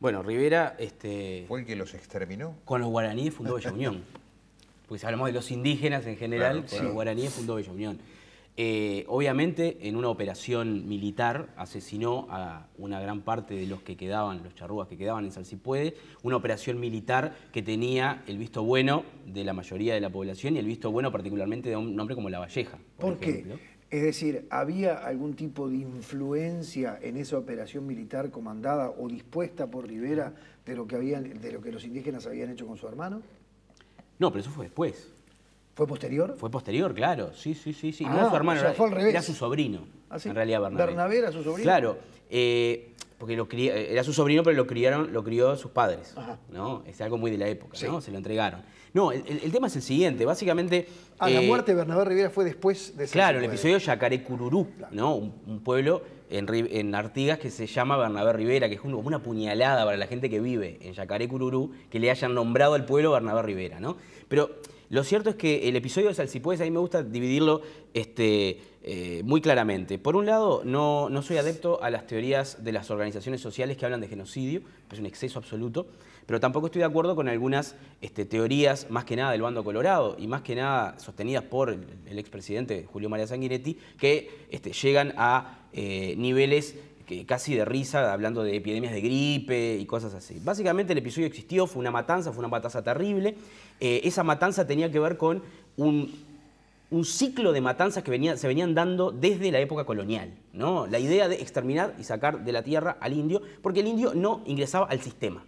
Bueno, Rivera... Este, ¿Fue el que los exterminó? Con los guaraníes fundó Bella Unión. Pues hablamos de los indígenas en general, con los guaraníes fundó Bella Unión. Eh, obviamente, en una operación militar asesinó a una gran parte de los que quedaban, los charrúas que quedaban en Salsipuede, una operación militar que tenía el visto bueno de la mayoría de la población y el visto bueno particularmente de un nombre como La Valleja. ¿Por, qué? Es decir, ¿había algún tipo de influencia en esa operación militar comandada o dispuesta por Rivera de lo que, habían, de lo que los indígenas habían hecho con su hermano? No, pero eso fue después. ¿Fue posterior? Fue posterior, claro. Sí, sí, sí. sí. no su hermano, fue al revés. era su sobrino. ¿Ah, En realidad, Bernabé. ¿Bernabé era su sobrino? Claro. Eh, porque lo era su sobrino, pero lo criaron, lo crió sus padres. ¿no? Es algo muy de la época, ¿no? Se lo entregaron. No, el, tema es el siguiente. Básicamente. Ah, la eh, muerte de Bernabé Rivera fue después de Claro, el episodio Yacaré Cururú, ¿no? Un, pueblo en, en, Artigas que se llama Bernabé Rivera, que es como una puñalada para la gente que vive en Yacaré Cururú, que le hayan nombrado al pueblo Bernabé Rivera, ¿no? Pero lo cierto es que el episodio de Salsipuedes, a mí me gusta dividirlo este, eh, muy claramente. Por un lado, no, no, soy adepto a las teorías de las organizaciones sociales que hablan de genocidio, es un exceso absoluto, pero tampoco estoy de acuerdo con algunas este, teorías, más que nada del bando colorado, y más que nada sostenidas por el, expresidente Julio María Sanguinetti, que este, llegan a eh, niveles casi de risa, hablando de epidemias de gripe y cosas así. Básicamente el episodio existió, fue una matanza, fue una matanza terrible. Eh, esa matanza tenía que ver con un, ciclo de matanzas que se venían dando desde la época colonial. ¿no? La idea de exterminar y sacar de la tierra al indio, porque el indio no ingresaba al sistema.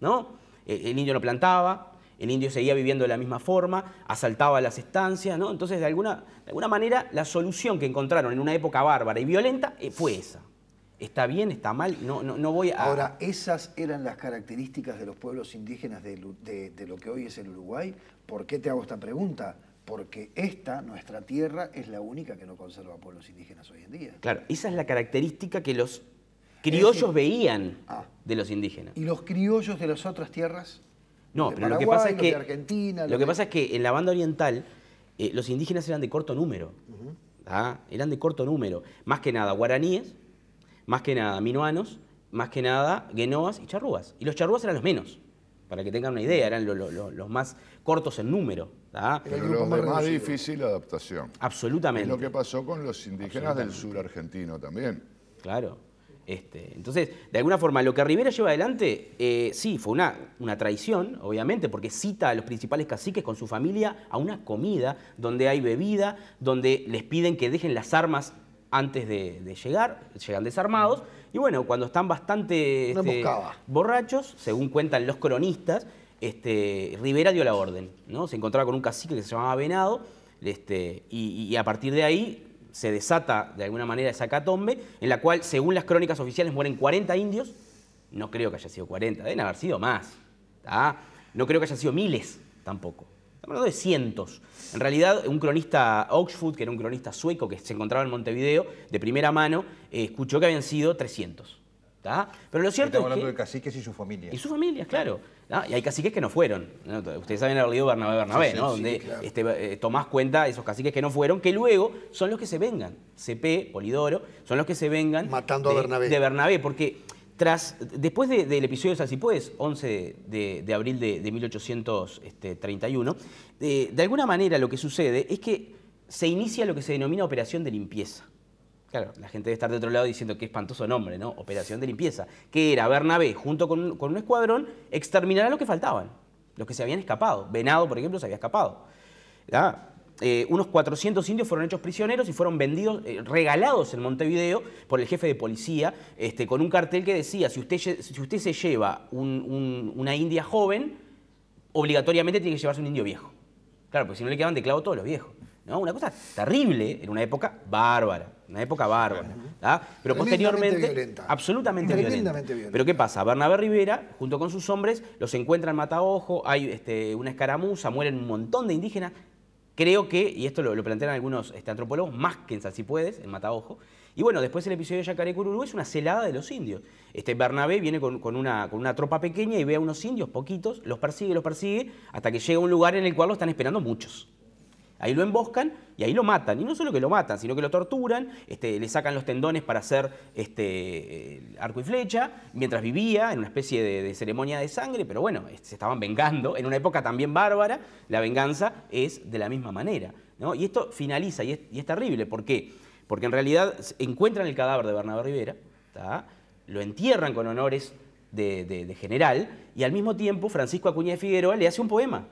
¿no? El, el indio no plantaba, el indio seguía viviendo de la misma forma, asaltaba las estancias, ¿no? Entonces, de alguna, de alguna manera, la solución que encontraron en una época bárbara y violenta eh, fue esa está bien, está mal, no, no, voy a... Ahora, ¿esas eran las características de los pueblos indígenas de, lo que hoy es el Uruguay? ¿Por qué te hago esta pregunta? Porque esta, nuestra tierra, es la única que no conserva pueblos indígenas hoy en día. Claro, esa es la característica que los criollos veían ah. de los indígenas. ¿Y los criollos de las otras tierras? No, pero lo que pasa es que... Argentina, lo que pasa es que en la banda oriental eh, los indígenas eran de corto número. ¿ah? Eran de corto número. Más que nada guaraníes, más que nada minoanos, más que nada guenoas y charrúas. Y los charrúas eran los menos, para que tengan una idea, eran los más cortos en número. Pero los de más difícil adaptación. Absolutamente. Es lo que pasó con los indígenas del sur argentino también. Claro. Este, entonces, de alguna forma, lo que Rivera lleva adelante, eh, sí, fue una, una traición, obviamente, porque cita a los principales caciques con su familia a una comida donde hay bebida, donde les piden que dejen las armas antes de, llegar, llegan desarmados, y bueno, cuando están bastante este, borrachos, según cuentan los cronistas, este, Rivera dio la orden, ¿no? Se encontraba con un cacique que se llamaba Venado, este, y, a partir de ahí se desata de alguna manera esa catombe, en la cual, según las crónicas oficiales, mueren 40 indios, no creo que haya sido 40, deben haber sido más, no creo que haya sido miles tampoco. Estamos hablando de cientos. En realidad, un cronista Oxford, que era un cronista sueco que se encontraba en Montevideo, de primera mano, eh, escuchó que habían sido 300. Pero lo cierto Estamos hablando de caciques y su familia. Y sus familias, claro. Y hay caciques que no fueron. Ustedes saben haber leído Bernabé Bernabé, ¿no? Donde este, eh, tomás cuenta esos caciques que no fueron, que luego son los que se vengan. CP, Polidoro, son los que se vengan. Matando a Bernabé. De Bernabé, porque después del episodio de Salsipuedes, 11 de, abril de, 1831, este, de, alguna manera lo que sucede es que se inicia lo que se denomina operación de limpieza. Claro, la gente debe estar de otro lado diciendo qué espantoso nombre, ¿no? Operación de limpieza. Que era Bernabé, junto con, un escuadrón, exterminar a los que faltaban, los que se habían escapado. Venado, por ejemplo, se había escapado. Eh, unos 400 indios fueron hechos prisioneros y fueron vendidos, eh, regalados en Montevideo por el jefe de policía, este, con un cartel que decía, si usted, si usted se lleva una india joven, obligatoriamente tiene que llevarse un indio viejo. Claro, porque si no le quedaban de clavo todos los viejos. ¿no? Una cosa terrible en una época bárbara, una época bárbara. Pero posteriormente, absolutamente violenta. Pero ¿qué pasa? Bernabé Rivera, junto con sus hombres, los encuentran en Mataojo, hay este, una escaramuza, mueren un montón de indígenas, Creo que, y esto lo, plantean algunos este, antropólogos, más que en Puedes, en Mataojo. Y bueno, después el episodio de Yacaré Cururú es una celada de los indios. Este Bernabé viene con, una, con una tropa pequeña y ve a unos indios, poquitos, los persigue, los persigue, hasta que llega a un lugar en el cual lo están esperando muchos. Ahí lo emboscan y ahí lo matan. Y no solo que lo matan, sino que lo torturan, este, le sacan los tendones para hacer este, eh, arco y flecha, mientras vivía en una especie de, ceremonia de sangre, pero bueno, se estaban vengando. En una época también bárbara, la venganza es de la misma manera. Y esto finaliza y es, terrible. ¿Por qué? Porque en realidad encuentran el cadáver de Bernabé Rivera, lo entierran con honores de general y al mismo tiempo Francisco Acuña de Figueroa le hace un poema,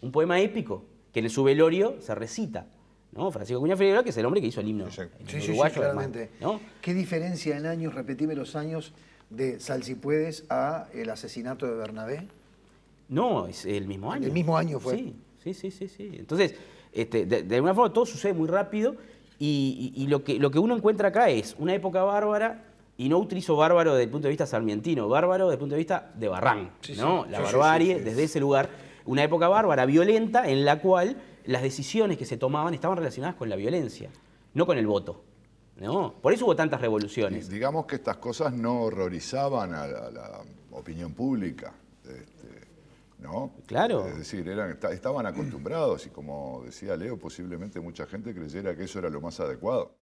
un poema épico que en su velorio se recita. ¿no? Francisco Acuña Figueroa, que es el hombre que hizo el himno, Exacto. el Sí, sí, sí, claramente. ¿no? ¿Qué diferencia en años, repetime los años, de Sal si puedes a el asesinato de Bernabé? No, es el mismo año. El mismo año fue. Sí, sí, sí, sí. sí. Entonces, este, de, de alguna forma todo sucede muy rápido y, y- y lo, que, lo que uno encuentra acá es una época bárbara y no utilizo bárbaro desde el punto de vista sarmientino, bárbaro desde el punto de vista de Barrán. ¿no? La barbarie desde ese lugar, una época bárbara, violenta, en la cual las decisiones que se tomaban estaban relacionadas con la violencia, no con el voto. ¿no? Por eso hubo tantas revoluciones. digamos que estas cosas no horrorizaban a la, a la opinión pública. este, ¿No? Claro. Es decir, eran, esta- estaban acostumbrados y como decía Leo, posiblemente mucha gente creyera que eso era lo más adecuado.